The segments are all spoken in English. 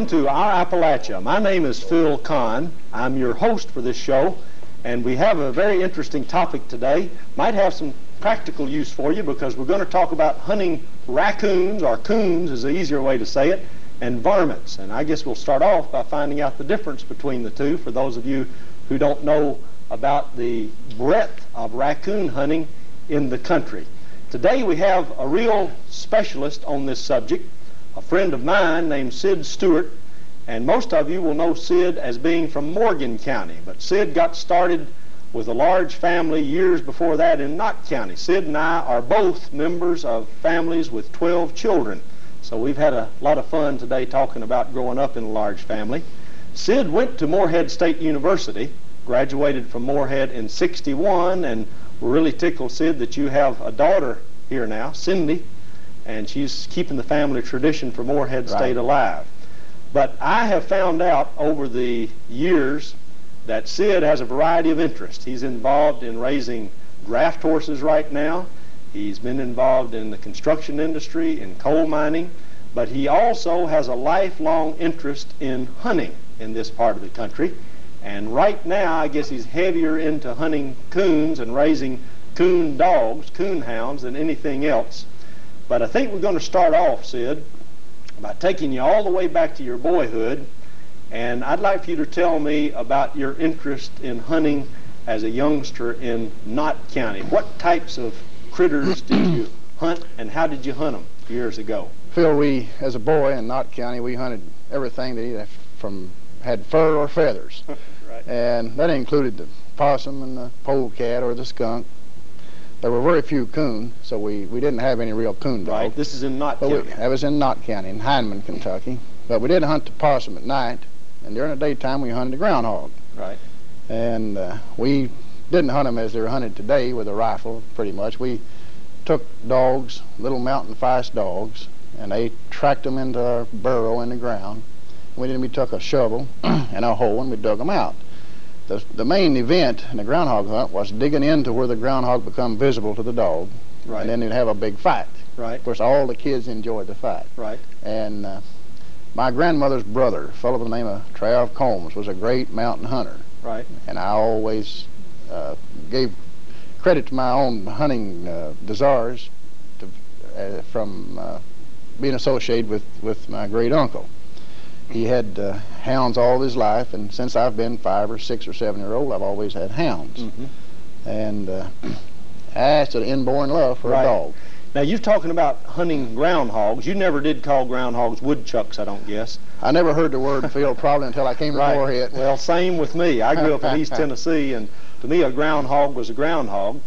Welcome to Our Appalachia. My name is Phil Conn. I'm your host for this show, and we have a very interesting topic today. Might have some practical use for you because we're going to talk about hunting raccoons, or coons is the easier way to say it, and varmints. And I guess we'll start off by finding out the difference between the two for those of you who don't know about the breadth of raccoon hunting in the country. Today we have a real specialist on this subject, a friend of mine named Sid Stewart, and most of you will know Sid as being from Morgan County, but Sid got started with a large family years before that in Knott County. Sid and I are both members of families with 12 children, so we've had a lot of fun today talking about growing up in a large family. Sid went to Morehead State University, graduated from Morehead in 61, and we're really tickled, Sid, that you have a daughter here now, Cindy, and she's keeping the family tradition for Morehead Right. State alive. But I have found out over the years that Sid has a variety of interests. He's involved in raising draft horses right now. He's been involved in the construction industry, in coal mining, but he also has a lifelong interest in hunting in this part of the country. And right now, I guess he's heavier into hunting coons and raising coon dogs, coon hounds, than anything else. But I think we're going to start off, Sid, by taking you all the way back to your boyhood. And I'd like for you to tell me about your interest in hunting as a youngster in Knott County. What types of critters did you hunt, and how did you hunt them years ago? Phil, we, as a boy in Knott County, we hunted everything that either from had fur or feathers, Right. and that included the possum and the polecat or the skunk. There were very few coon, so we, we didn't have any real coon Right. This is in Knott But we, County. that was in Knott County, in Hindman, Kentucky. But we did hunt the possum at night, and during the daytime we hunted the groundhog. Right. And uh, we didn't hunt them as they're hunted today with a rifle, pretty much. We took dogs, little mountain feist dogs, and they tracked them into our burrow in the ground. We then we took a shovel and a hoe and we dug them out. The, the main event in the groundhog hunt was digging into where the groundhog become visible to the dog, Right. and then they'd have a big fight. Right. Of course, all the kids enjoyed the fight. Right. And uh, my grandmother's brother, a fellow by the name of Trav Combs, was a great mountain hunter Right. and I always uh, gave credit to my own hunting uh, desires to, uh, from uh, being associated with, with my great uncle. He had uh, hounds all his life, and since I've been five or six or seven year old, I've always had hounds. hmm And uh, that's an inborn love for Right. a dog. Now you're talking about hunting groundhogs. You never did call groundhogs woodchucks, I don't guess. I never heard the word Phil probably until I came to Morehead. Well, same with me. I grew up in East Tennessee, and to me, a groundhog was a groundhog.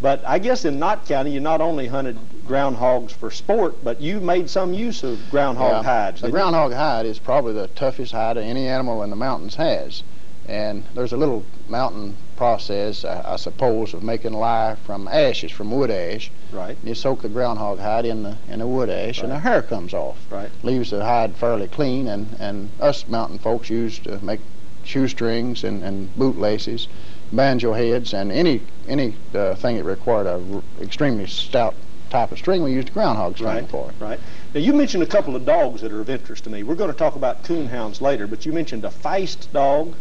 But I guess in Knott County, you not only hunted groundhogs for sport, but you made some use of groundhog Yeah. hides. The didn't you? groundhog hide is probably the toughest hide any animal in the mountains has. And there's a little mountain process, I, I suppose, of making lye from ashes, from wood ash. Right, You soak the groundhog hide in the in the wood ash, and the hair comes off. right, Leaves the hide fairly clean, and, and us mountain folks used to make shoestrings and, and bootlaces, banjo heads, and any any uh, thing that required a r- extremely stout type of string, we used a groundhog string right, for. right. Now you mentioned a couple of dogs that are of interest to me. We're going to talk about coonhounds later, but you mentioned a feist dog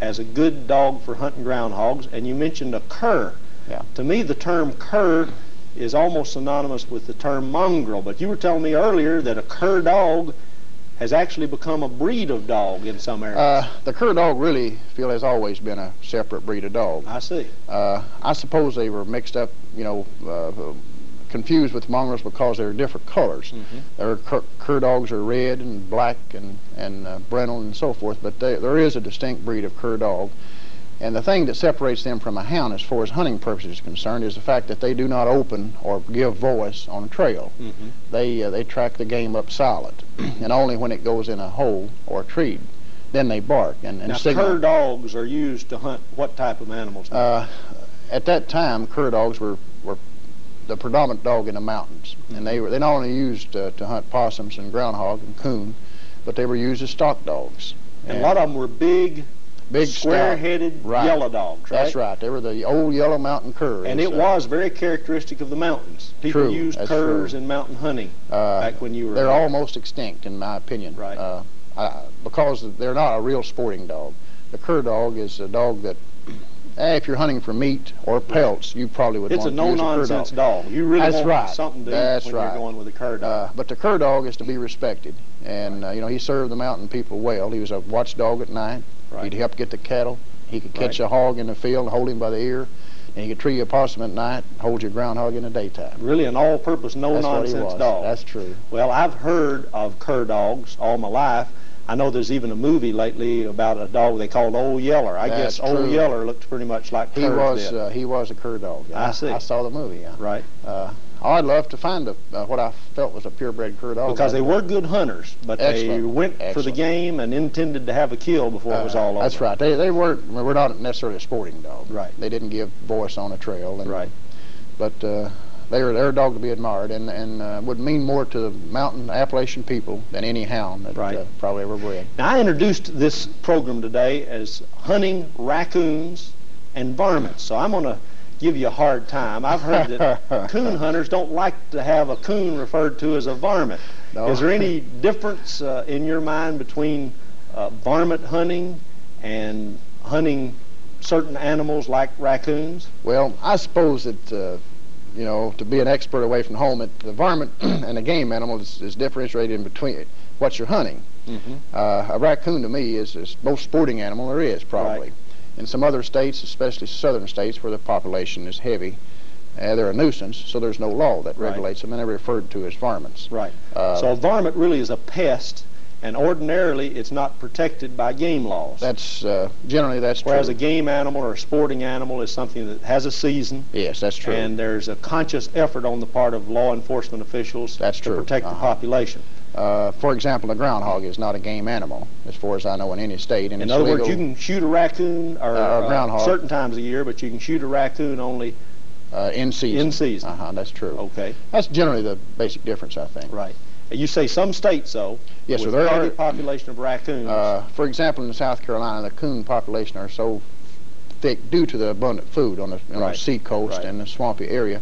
as a good dog for hunting groundhogs, and you mentioned a cur. Yeah. To me, the term cur is almost synonymous with the term mongrel, but you were telling me earlier that a cur dog has actually become a breed of dog in some areas. Uh, the cur dog really, Phil, has always been a separate breed of dog. I see. Uh, I suppose they were mixed up, you know, uh, confused with mongrels because they're different colors. Mhm. Their cur, cur dogs are red and black and and uh, brindle and so forth, but they, there is a distinct breed of cur dog. And the thing that separates them from a hound, as far as hunting purposes is concerned, is the fact that they do not open or give voice on a trail. Mm-hmm. They uh, they track the game up solid, and only when it goes in a hole or a tree, then they bark and, and Now, signal. cur dogs are used to hunt what type of animals? Uh, at that time, cur dogs were the predominant dog in the mountains, and they were they not only used uh, to hunt possums and groundhog and coon, but they were used as stock dogs. and a lot of them were big, big square-headed Right. yellow dogs, right? That's right. They were the old yellow mountain cur. And it uh, was very characteristic of the mountains. People True, used curs true. in mountain hunting uh, back when you were. they're almost extinct, in my opinion. Right. Uh, uh, because they're not a real sporting dog. The cur dog is a dog that, eh, if you're hunting for meat or pelts, you probably would It's a want to use a cur no-nonsense dog. dog. You really That's want right. something to That's eat when right. you're going with a cur dog. Uh, but the cur dog is to be respected, and uh, you know he served the mountain people well. He was a watchdog at night. Right. He'd help get the cattle. He could catch Right. a hog in the field and hold him by the ear, and he could tree a possum at night, hold your groundhog in the daytime. really an all-purpose, That's what he no-nonsense dog. That's true. Well, I've heard of cur dogs all my life. I know there's even a movie lately about a dog they called Old Yeller. I That's guess Old true. Yeller looked pretty much like He was uh, he was a cur dog. I see. I saw the movie. Yeah. right. Uh, I'd love to find a, uh, what I felt was a purebred cur dog. Because they were good hunters, but they Excellent. went for the game and intended to have a kill before it was uh, all over. That's right. They they weren't we were not necessarily a sporting dog. Right. They didn't give voice on a trail. And, Right. But uh, they were they're a dog to be admired, and and uh, would mean more to the mountain Appalachian people than any hound that Right. uh, probably ever bred. Now, I introduced this program today as hunting raccoons and varmints. So I'm going to give you a hard time. I've heard that coon hunters don't like to have a coon referred to as a varmint. No. Is there any difference uh, in your mind between uh, varmint hunting and hunting certain animals like raccoons? Well, I suppose that, uh, you know, to be an expert away from home, it, the varmint and a game animal is, is differentiated in between what you're hunting. Mm-hmm. Uh, a raccoon to me is the most sporting animal there is, probably. Right. In some other states, especially southern states where the population is heavy, uh, they're a nuisance, so there's no law that Right. regulates them, and they're referred to as varmints. Right. Uh, so a varmint really is a pest, and ordinarily it's not protected by game laws. That's uh, generally that's true. Whereas true. a game animal or a sporting animal is something that has a season, yes, that's true. and there's a conscious effort on the part of law enforcement officials That's to true. protect the Uh-huh. population. uh, for example, a groundhog is not a game animal, as far as I know, in any state. And In other words, you can shoot a raccoon or Uh, a groundhog. certain times a year, but you can shoot a raccoon only uh, in season. in season. Uh-huh, that's true. Okay, That's generally the basic difference, I think. right. You say some states, though, Yes, with There heavy are, population of raccoons. uh, for example, in South Carolina, the coon population are so thick due to the abundant food on the, on Right. the sea coast Right. and the swampy area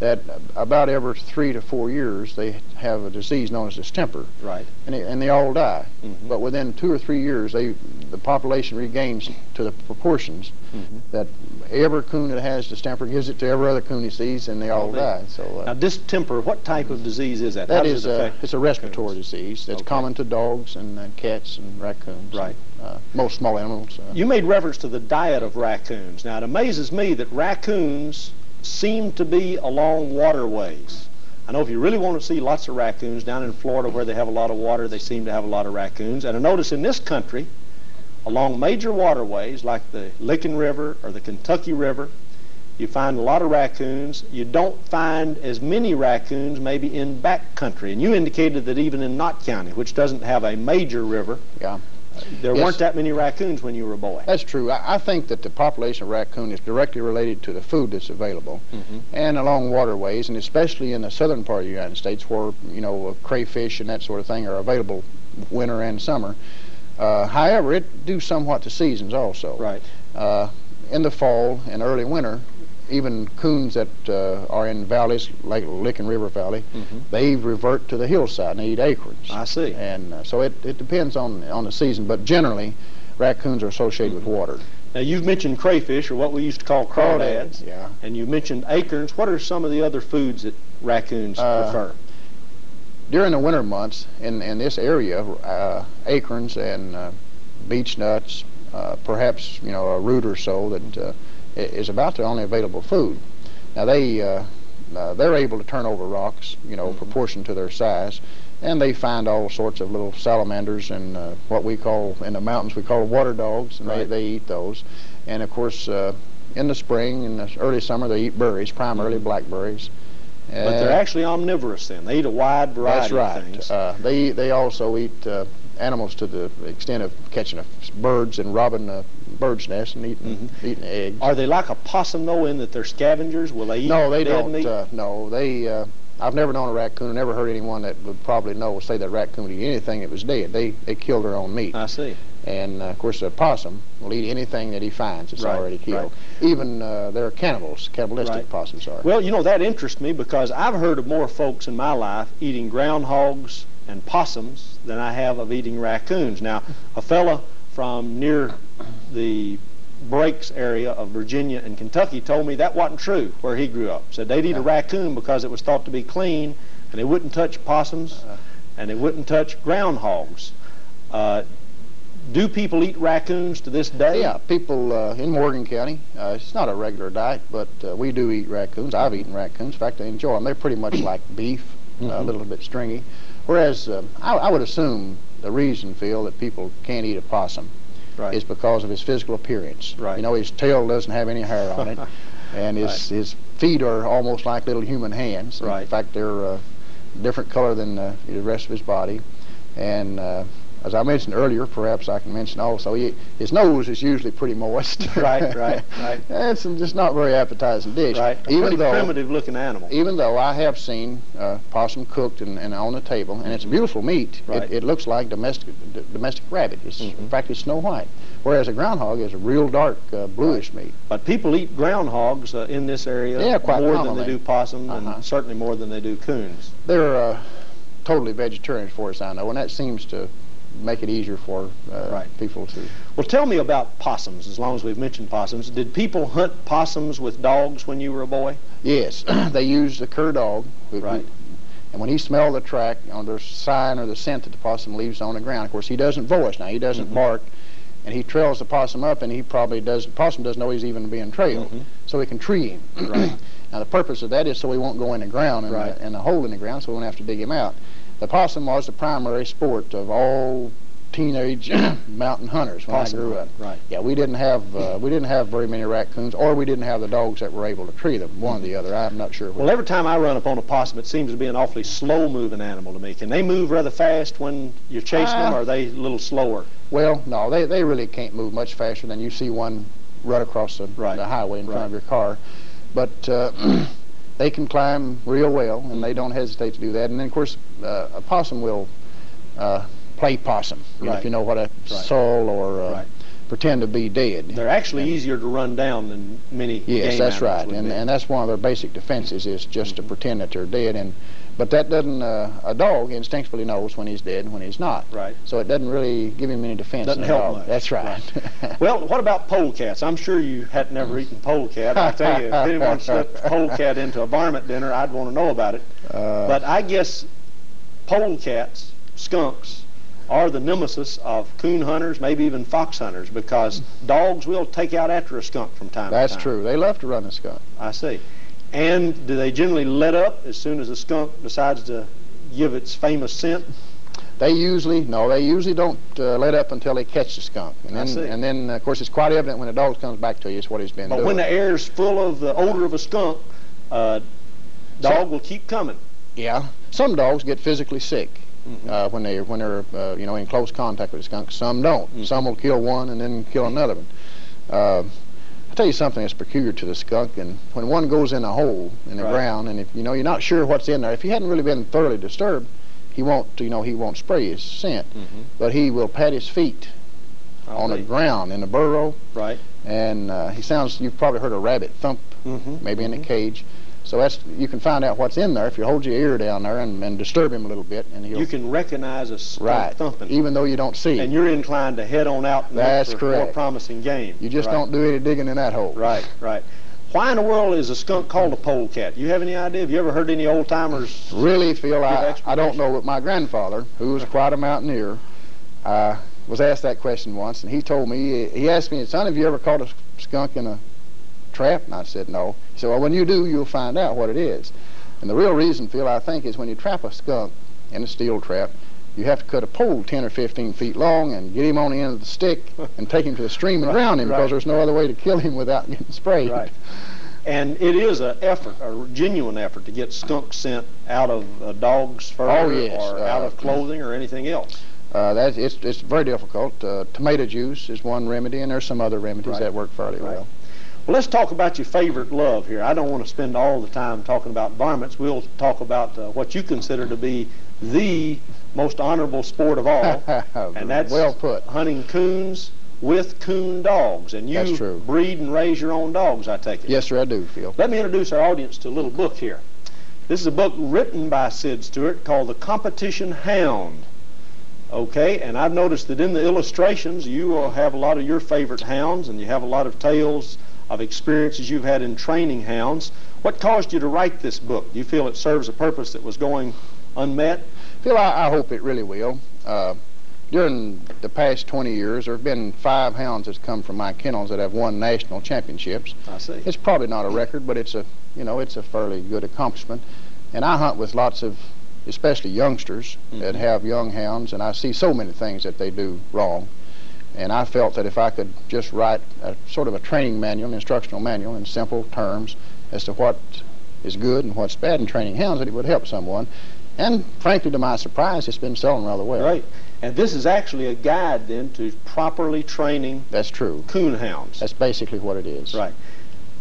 that about every three to four years they have a disease known as distemper, right. and, they- and they all die. Mhm. But within two or three years, they the population regains to the proportions Mhm. that every coon that has distemper gives it to every other coon he sees, and they all Oh, die. So uh, Now, distemper, what type of disease is that? How that does it affect it's a respiratory raccoons? disease that's Okay. common to dogs and uh, cats and raccoons. Right. Uh, most small animals. Uh, You made reference to the diet of raccoons. Now, it amazes me that raccoons seem to be along waterways. I know if you really want to see lots of raccoons down in Florida where they have a lot of water, they seem to have a lot of raccoons. And I notice in this country, along major waterways like the Licking River or the Kentucky River, you find a lot of raccoons. You don't find as many raccoons maybe in back country. And you indicated that even in Knott County, which doesn't have a major river, yeah. There Yes. weren't that many raccoons when you were a boy. That's true. I, I think that the population of raccoon is directly related to the food that's available, Mhm. and along waterways, and especially in the southern part of the United States, where you know crayfish and that sort of thing are available winter and summer. Uh, however, it do somewhat to seasons also. Right. Uh, in the fall and early winter, even coons that uh, are in valleys like Licking River Valley, Mhm. they revert to the hillside and eat acorns. I see. And uh, so it, it depends on on the season, but generally, raccoons are associated with water. Now you've mentioned crayfish, or what we used to call crawdads, Yeah. and you mentioned acorns. What are some of the other foods that raccoons Uh, prefer? During the winter months in, in this area, uh, acorns and uh, beech nuts, uh, perhaps you know a root or so that uh, is about the only available food. Now they uh, uh, they're able to turn over rocks, you know, Mhm. proportion to their size, and they find all sorts of little salamanders and uh, what we call in the mountains we call water dogs, and Right. they, they eat those. And of course, uh, in the spring and the early summer, they eat berries, primarily Mhm. blackberries. But they're actually omnivorous then. They eat a wide variety right. of things. Uh, they they also eat uh, animals to the extent of catching a, birds and robbing bird's nest and eating Mhm. eating eggs. Are they like a possum though in that they're scavengers? Will they eat no, they dead don't. meat? Uh, no, they. Uh, I've never known a raccoon. Never heard anyone that would probably know say that raccoon would eat anything that was dead. They they kill their own meat. I see. And uh, of course, a possum will eat anything that he finds that's Right, already killed. Right. Even uh, they're cannibals. Cannibalistic Right. possums are. Well, you know that interests me because I've heard of more folks in my life eating groundhogs and possums than I have of eating raccoons. Now, a fella from near the Breaks area of Virginia and Kentucky told me that wasn't true where he grew up. Said they'd eat a raccoon because it was thought to be clean, and they wouldn't touch possums, and they wouldn't touch groundhogs. Uh, do people eat raccoons to this day? Yeah, people uh, in Morgan County, uh, it's not a regular diet, but uh, we do eat raccoons. I've eaten raccoons. In fact, I enjoy them. They're pretty much like beef, a Mhm. little bit stringy. Whereas um, I, I would assume the reason, Phil, that people can't eat a possum Right. is because of his physical appearance. Right. You know, his tail doesn't have any hair on it, and his, his feet are almost like little human hands. Right. In fact, they're uh, different color than uh, the rest of his body. And uh, as I mentioned earlier, perhaps I can mention also, he, his nose is usually pretty moist. Right, right, right. It's just not very appetizing dish. Right. A Even though, primitive looking animal. even though I have seen uh, possum cooked and, and on the table, and it's beautiful meat. Right. It, it looks like domestic d- domestic rabbit. It's, Mhm. In fact, it's snow white. Whereas a groundhog is a real dark uh, bluish meat. But people eat groundhogs uh, in this area Yeah, quite more than they do possum, Uh-huh. and certainly more than they do coons. They're uh, totally vegetarian, as far as I know, and that seems to make it easier for uh, Right. people to. Well, tell me about possums, as long as we've mentioned possums. Did people hunt possums with dogs when you were a boy? Yes, they use the cur dog. Right. and when he smelled the track, on the sign or the scent that the possum leaves on the ground, of course, he doesn't voice now. He doesn't Mhm. bark, and he trails the possum up, and he probably does. Possum doesn't know he's even being trailed, Mhm. so he can tree him. Right. now the purpose of that is so he won't go in the ground and Right. in a hole in the ground, so we won't have to dig him out. The possum was the primary sport of all teenage mountain hunters when Possum I grew up. right. Yeah, we didn't have uh, we didn't have very many raccoons, or we didn't have the dogs that were able to tree them. One or the other. I'm not sure. Well, every time I run upon a possum, it seems to be an awfully slow-moving animal to me. Can they move rather fast when you're chasing them, Uh, or are they a little slower? Well, no, they, they really can't move much faster than you see one run across the, Right. the highway in front of your car. But uh, they can climb real well, and they don't hesitate to do that. And then, of course, uh, a possum will uh, play possum, you know, if you know what a soul or uh, Right. pretend to be dead. They're actually easier to run down than many Yes, that's right, and be. and that's one of their basic defenses is just to pretend that they're dead. And but that doesn't uh, a dog instinctively knows when he's dead and when he's not. Right. So it doesn't really give him any defense. Doesn't help dog. much. That's right. Well, what about polecats? I'm sure you had never eaten polecat. I tell you, if anyone slipped polecat into a varmint dinner, I'd want to know about it. Uh, But I guess polecats, skunks, are the nemesis of coon hunters, maybe even fox hunters, because dogs will take out after a skunk from time that's to time. true. They love to run a skunk. I see. And do they generally let up as soon as the skunk decides to give its famous scent? They usually no, they usually don't uh, let up until they catch the skunk. And then and then of course it's quite evident when the dog comes back to you. It's what he's been But doing. when the air's full of the odor of a skunk, uh, dog will keep coming. Yeah, some dogs get physically sick Mhm. uh, when they when they're uh, you know in close contact with a skunk. Some don't. Mhm. Some will kill one and then kill another one. Uh, I'll tell you something that's peculiar to the skunk. And when one goes in a hole in the Right. ground, and if you know you're not sure what's in there, if he hadn't really been thoroughly disturbed, he won't you know he won't spray his scent, Mm-hmm. but he will pat his feet on the ground in the burrow, Right. and uh, he sounds. You've probably heard a rabbit thump Mm-hmm. maybe in a cage. So that's you can find out what's in there if you hold your ear down there and, and disturb him a little bit, and he'll You can recognize a skunk right, thumping. even though you don't see. and you're inclined to head on out and That's for more correct. promising game. you just Right. don't do any digging in that hole. Right, right. Why in the world is a skunk called a polecat? You have any idea? Have you ever heard any old timers? Really feel I, I don't know, but my grandfather, who was quite a mountaineer, uh, was asked that question once, and he told me he asked me, "Son, have you ever caught a skunk in a trap?" And I said, "No." He said, "Well, when you do, you'll find out what it is." And the real reason, Phil, I think, is when you trap a skunk in a steel trap, you have to cut a pole 10 or 15 feet long and get him on the end of the stick and take him to the stream and Right, drown him right. because there's no other way to kill him without getting sprayed. Right. And it is an effort, a genuine effort, to get skunk scent out of a dog's fur Oh, yes, or uh, out of clothing or anything else. Uh, that it's it's very difficult. Uh, tomato juice is one remedy, and there's some other remedies Right. that work fairly Right. well. Well, let's talk about your favorite love here. I don't want to spend all the time talking about varmints. We'll talk about uh, what you consider to be the most honorable sport of all, and that's well put. hunting coons with coon dogs. And you breed and raise your own dogs, I take it. Yes, sir, I do, Phil. Let me introduce our audience to a little book here. This is a book written by Sid Stewart called The Competition Hound. Okay, and I've noticed that in the illustrations you will have a lot of your favorite hounds and you have a lot of tales of experiences you've had in training hounds. What caused you to write this book? Do you feel it serves a purpose that was going unmet? Phil, I, I hope it really will. Uh, during the past 20 years, there have been five hounds that's come from my kennels that have won national championships. I see. It's probably not a record, but it's a, you know, it's a fairly good accomplishment. And I hunt with lots of, especially youngsters Mm-hmm. that have young hounds, and I see so many things that they do wrong. And I felt that if I could just write a sort of a training manual, an instructional manual in simple terms as to what is good and what's bad in training hounds, that it would help someone. And frankly, to my surprise, it's been selling rather well. Great. And this is actually a guide then to properly training That's true. coon hounds. That's basically what it is. Right.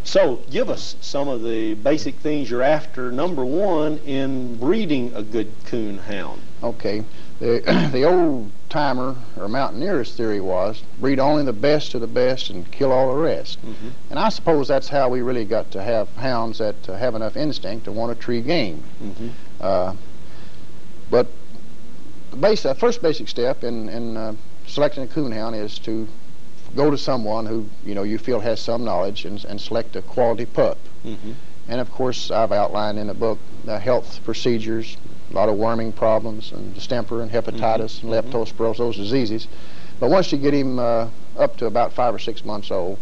So give us some of the basic things you're after. Number one, in breeding a good coon hound. Okay. The, the old timer or mountaineer's theory was breed only the best of the best and kill all the rest. Mhm. And I suppose that's how we really got to have hounds that uh, have enough instinct to want to tree game. Mm-hmm. Uh, but the base, uh, first basic step in, in uh, selecting a coonhound is to go to someone who you know you feel has some knowledge and, and select a quality pup. Mm-hmm. And of course, I've outlined in the book the health procedures, a lot of worming problems, and distemper and hepatitis Mhm. and leptospirosis, those diseases. But once you get him uh, up to about five or six months old,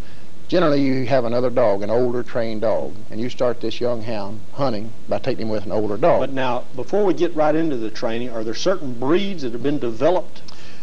generally you have another dog, an older trained dog, and you start this young hound hunting by taking him with an older dog. But now, before we get right into the training, are there certain breeds that have been developed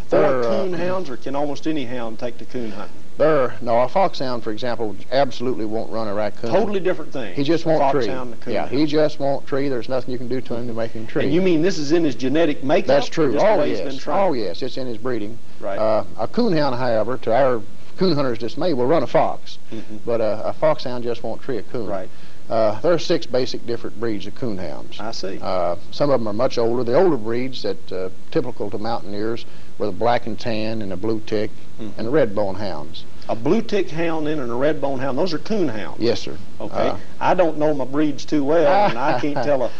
for There, uh, coon hounds, or can almost any hound take to coon hunting? There, no, a foxhound, for example, absolutely won't run a raccoon. Totally different thing. He just won't tree. Foxhound and a coon Yeah, he just won't tree. There's nothing you can do to him to make him tree. And you mean this is in his genetic makeup? That's true. Oh been yes. Oh yes. It's in his breeding. Right. Uh, a coonhound, however, to our coon hunters' dismay, will run a fox, Mhm. but uh, a foxhound just won't tree a coon. Right. Uh, there are six basic different breeds of coonhounds. I see. Uh, some of them are much older. The older breeds that uh, typical to mountaineers were a black and tan and a blue tick Mhm. and the red bone hounds. a blue tick hound then and a red bone hound. Those are coon hounds. Yes, sir. Okay. Uh, I don't know my breeds too well, and I can't tell a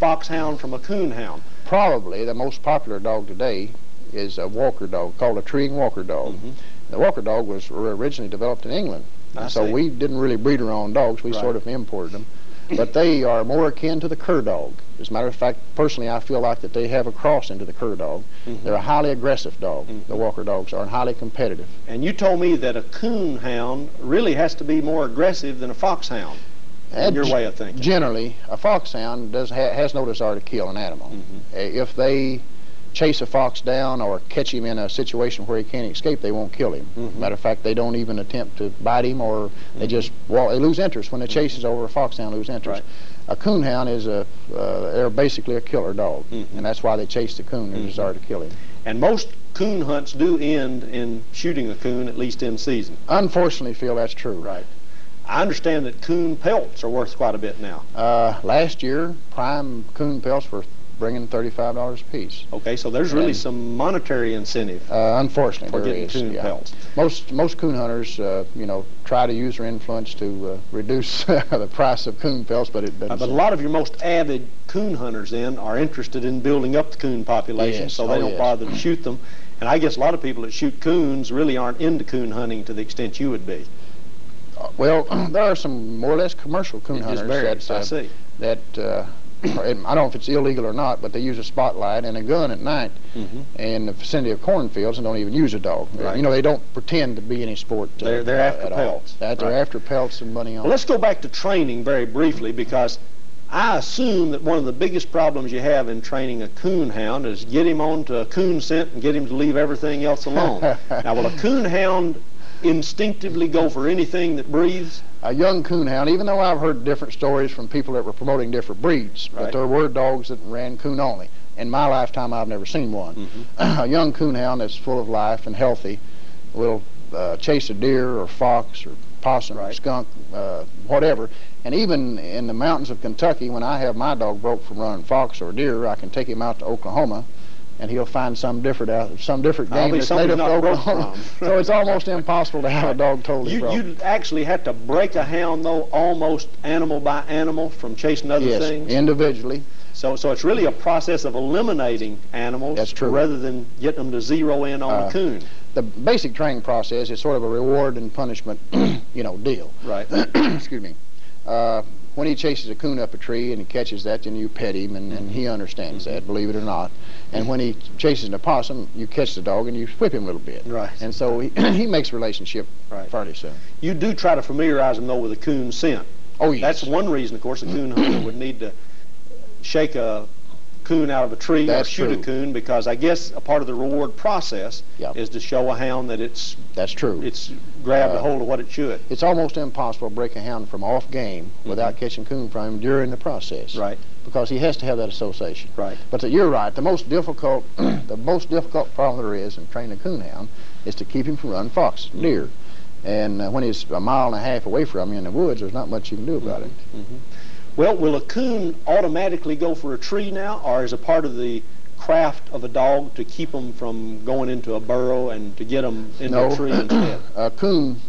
foxhound from a coon hound. probably the most popular dog today is a walker dog called a treeing walker dog. Mhm. The walker dog was originally developed in England. So we didn't really breed our own dogs. We Right. sort of imported them. But they are more akin to the cur dog. As a matter of fact, personally, I feel like that they have a cross into the cur dog. Mhm. They're a highly aggressive dog. The Mhm. walker dogs are and highly competitive. And you told me that a coon hound really has to be more aggressive than a foxhound. In your way of thinking. Generally, a foxhound does ha- has no desire to kill an animal. Mhm. Uh, If they chase a fox down or catch him in a situation where he can't escape, they won't kill him. Mhm. Matter of fact, they don't even attempt to bite him, or they Mhm. just well, they lose interest when the chase is over. A foxhound lose interest. A coonhound is a uh, they're basically a killer dog, Mhm. and that's why they chase the coon. They Mhm. desire to kill him. And most coon hunts do end in shooting a coon, at least in season. Unfortunately, Phil, that's true. Right. I understand that coon pelts are worth quite a bit now. Uh, last year, prime coon pelts were bringing thirty-five dollars a piece. Okay, so there's really And- some monetary incentive Uh, unfortunately, for getting is, coon yeah. pelts. Most most coon hunters, uh, you know, try to use their influence to uh, reduce the price of coon pelts, but it doesn't. Uh, but a lot of your most avid coon hunters then are interested in building up the coon population, Yes, so they oh, don't yes. bother to shoot them. And I guess a lot of people that shoot coons really aren't into coon hunting to the extent you would be. Uh, well, there are some more or less commercial coon It hunters that I uh, see. that uh, I don't know if it's illegal or not, but they use a spotlight and a gun at night Mhm. in the vicinity of cornfields and don't even use a dog. Right. You know, they don't pretend to be any sport. Uh, They're- they're after pelts. That they're Right. after pelts and money on. Well, let's go back to training very briefly because I assume that one of the biggest problems you have in training a coon hound is get him onto a coon scent and get him to leave everything else alone. now, will a coon hound instinctively go for anything that breathes? A young coonhound, even though I've heard different stories from people that were promoting different breeds, Right. but there were dogs that ran coon only. In my lifetime, I've never seen one. Mhm. a young coonhound that's full of life and healthy will uh, chase a deer or fox or possum or Right. skunk, uh, whatever. And even in the mountains of Kentucky, when I have my dog broke from running fox or deer, I can take him out to Oklahoma and he'll find some different out, some different game that's native to Oklahoma. so it's almost impossible to have a dog totally You, you actually have to break a hound, though, almost animal by animal from chasing other yes, things. individually. So, so it's really a process of eliminating animals That's true. rather than getting them to zero in on Uh, a coon. The basic training process is sort of a reward and punishment, you know, deal. Right. Excuse me. Uh, when he chases a coon up a tree and he catches that, then you pet him, and, and he understands that, mm-hmm. believe it or not. And when he chases an opossum, you catch the dog and you whip him a little bit. Right. And so he, he makes a relationship Right. fairly soon. You do try to familiarize him, though, with a coon scent. Oh, yes. That's one reason, of course, a coon hunter would need to shake a coon out of a tree That's or shoot a coon because I guess a part of the reward process Yep. is to show a hound that it's That's true. it's grabbed a Uh, hold of what it should. It's almost impossible to break a hound from off game without catching coon from him during the process. Mm-hmm. Right. Because he has to have that association. Right. But the, you're right. The most difficult, the most difficult problem there is in training a coon hound is to keep him from running fox, deer. And uh, when he's a mile and a half away from you in the woods, there's not much you can do about it. Well, will a coon automatically go for a tree now, or is a part of the craft of a dog to keep them from going into a burrow and to get them into No. a tree instead? A coon,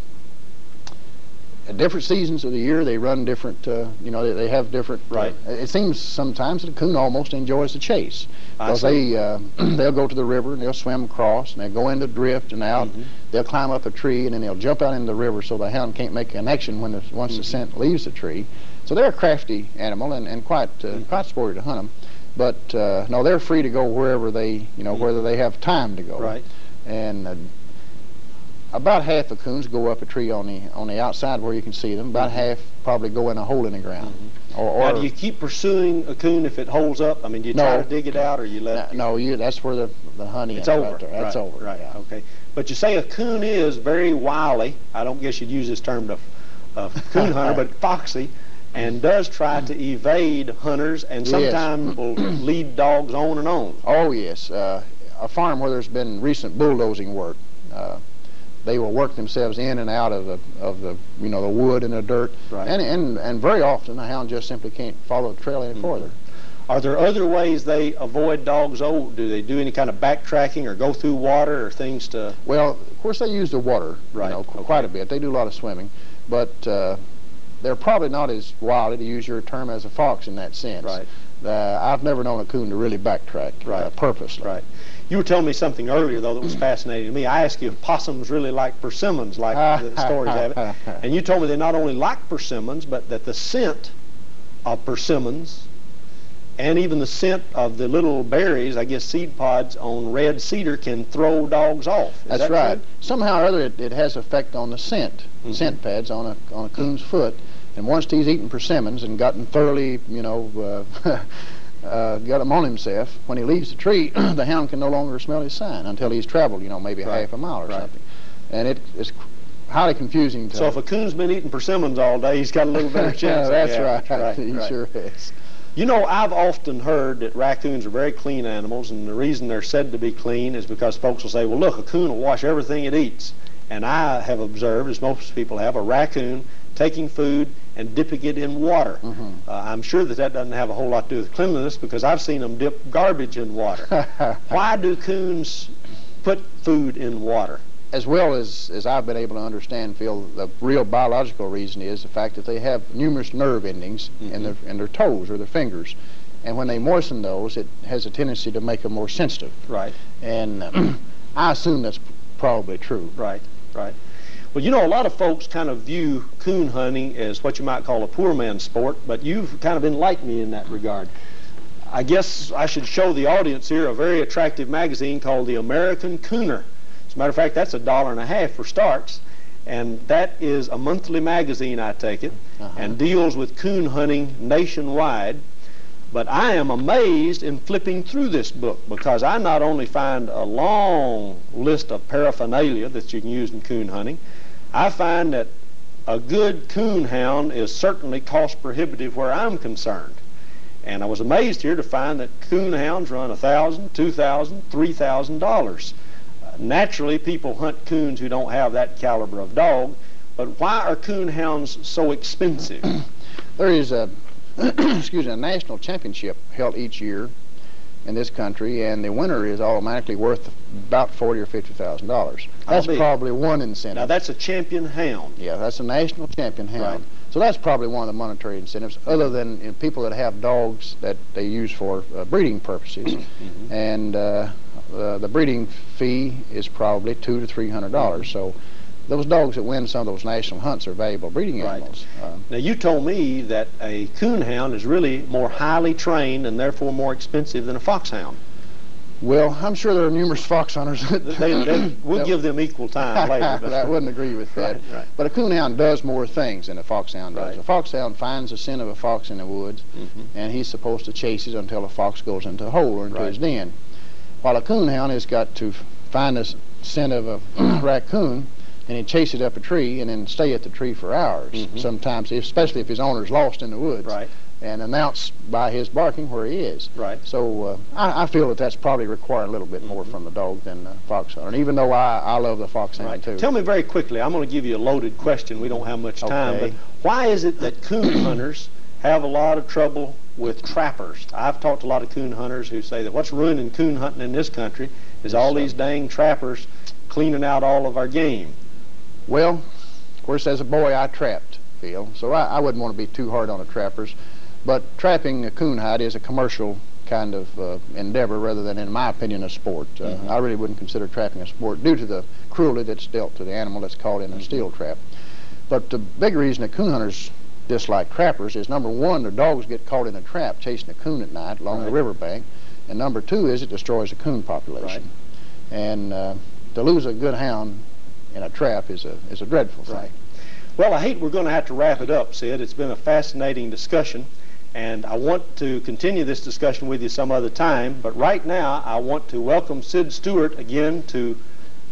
at different seasons of the year, they run different. Uh, you know, they, they have different. uh, Right. it seems sometimes that a coon almost enjoys the chase because they uh, they'll go to the river and they'll swim across and they'll go into drift and out. Mhm. They'll climb up a tree and then they'll jump out into the river so the hound can't make a connection when the, once Mm-hmm. the scent leaves the tree. So they're a crafty animal and, and quite uh, Mm-hmm. quite sporty to hunt them. But uh, no, they're free to go wherever they you know whether they have time to go. Right. And uh, about half the coons go up a tree on the on the outside where you can see them. About half probably go in a hole in the ground. Or, or Mm-hmm. Now, do you keep pursuing a coon if it holds up? I mean, do you try to dig it out, or you let no, you that's where the the honey It's is over. right there. That's right, over. Right. yeah. Okay. But you say a coon is very wily. I don't guess you'd use this term to a coon hunter, but foxy, and does try to evade hunters, and Yes. sometimes will lead dogs on and on. Oh yes, uh, a farm where there's been recent bulldozing work. Uh, they will work themselves in and out of the of the you know the wood and the dirt, Right. and and and very often the hound just simply can't follow the trail any Mm-hmm. further. Are there other ways they avoid dogs? Oh, do they do any kind of backtracking or go through water or things to? Well, of course they use the water, Right, you know, okay. quite a bit. They do a lot of swimming, but uh, they're probably not as wily, to use your term, as a fox in that sense. Right. Uh, I've never known a coon to really backtrack uh, Right. purposely. Right. You were telling me something earlier, though, that was fascinating to me. I asked you if possums really like persimmons, like the stories have it. And you told me they not only like persimmons, but that the scent of persimmons and even the scent of the little berries, I guess seed pods on red cedar, can throw dogs off. Is That's that right. true? Somehow or other, it, it has effect on the scent, Mhm. scent pads on a on a coon's foot. And once he's eaten persimmons and gotten thoroughly, you know, uh, uh, got him on himself, when he leaves the tree, the hound can no longer smell his sign until he's traveled, you know, maybe Right. half a mile or Right. something. And it, it's highly confusing. To, So if a coon's been eating persimmons all day, he's got a little better chance. That's Yeah, right. right, he right. sure is. You know, I've often heard that raccoons are very clean animals, and the reason they're said to be clean is because folks will say, well, look, a coon will wash everything it eats. And I have observed, as most people have, a raccoon taking food and dipping it in water. Mhm. Uh, I'm sure that that doesn't have a whole lot to do with cleanliness because I've seen them dip garbage in water. Why do coons put food in water? As well as, as I've been able to understand, Phil, the real biological reason is the fact that they have numerous nerve endings in, mm-hmm. their, in their toes or their fingers. And when they moisten those, it has a tendency to make them more sensitive. Right, And I assume that's probably true. right, right. Well, you know, a lot of folks kind of view coon hunting as what you might call a poor man's sport, but you've kind of enlightened me in that regard. I guess I should show the audience here a very attractive magazine called The American Cooner. Matter of fact, that's a dollar and a half for starts. And that is a monthly magazine, I take it, Uh-huh. and deals with coon hunting nationwide. But I am amazed in flipping through this book because I not only find a long list of paraphernalia that you can use in coon hunting, I find that a good coon hound is certainly cost prohibitive where I'm concerned. And I was amazed here to find that coon hounds run $1,000, $2,000, $3,000. Naturally, people hunt coons who don't have that caliber of dog, but why are coon hounds so expensive? There is a, excuse me, a national championship held each year in this country, and the winner is automatically worth about forty or fifty thousand dollars. That's probably one incentive. Now, that's a champion hound. Yeah, that's a national champion hound. Right. So that's probably one of the monetary incentives, other than you know, people that have dogs that they use for uh, breeding purposes. Mm-hmm. And uh, uh, the breeding fee is probably two to three hundred dollars. Mm-hmm. So those dogs that win some of those national hunts are valuable breeding Right. animals. Um, Now, you told me that a coon hound is really more highly trained and therefore more expensive than a foxhound. well, I'm sure there are numerous fox hunters that They, they, we'll give them equal time later. but- I wouldn't agree with that. Right, right. But a coonhound does more things than a foxhound does. Right. A foxhound finds the scent of a fox in the woods, Mhm. and he's supposed to chase it until a fox goes into a hole or into his den. While a coonhound has got to find the scent of a raccoon, and he chase it up a tree and then stay at the tree for hours. Mhm. Sometimes, especially if his owner's lost in the woods, Right, and announce by his barking where he is. right. So uh, I, I feel that that's probably requiring a little bit more from the dog than the foxhound. And even though I, I love the foxhound Right. too. Tell me very quickly, I'm going to give you a loaded question. We don't have much time, Okay. but why is it that coon hunters have a lot of trouble with trappers? I've talked to a lot of coon hunters who say that what's ruining coon hunting in this country is all these dang trappers cleaning out all of our game. Well, of course, as a boy, I trapped, Phil, so I, I wouldn't want to be too hard on the trappers. But trapping a coon hide is a commercial kind of uh, endeavor rather than, in my opinion, a sport. Uh, Mhm. I really wouldn't consider trapping a sport due to the cruelty that's dealt to the animal that's caught in a steel trap. But the big reason that coon hunters dislike trappers is number one, the dogs get caught in a trap chasing a coon at night along the riverbank, and number two is it destroys the coon population. And uh, to lose a good hound in a trap is a is a dreadful thing. Right. Well, I hate we're going to have to wrap it up, Sid. It's been a fascinating discussion, and I want to continue this discussion with you some other time. But right now, I want to welcome Sid Stewart again to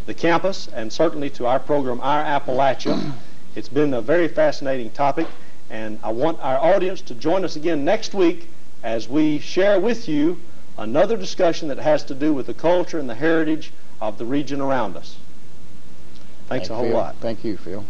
the campus and certainly to our program, Our Appalachia. it's been a very fascinating topic, and I want our audience to join us again next week as we share with you another discussion that has to do with the culture and the heritage of the region around us. Thanks Thank a whole Phil. lot. Thank you, Phil.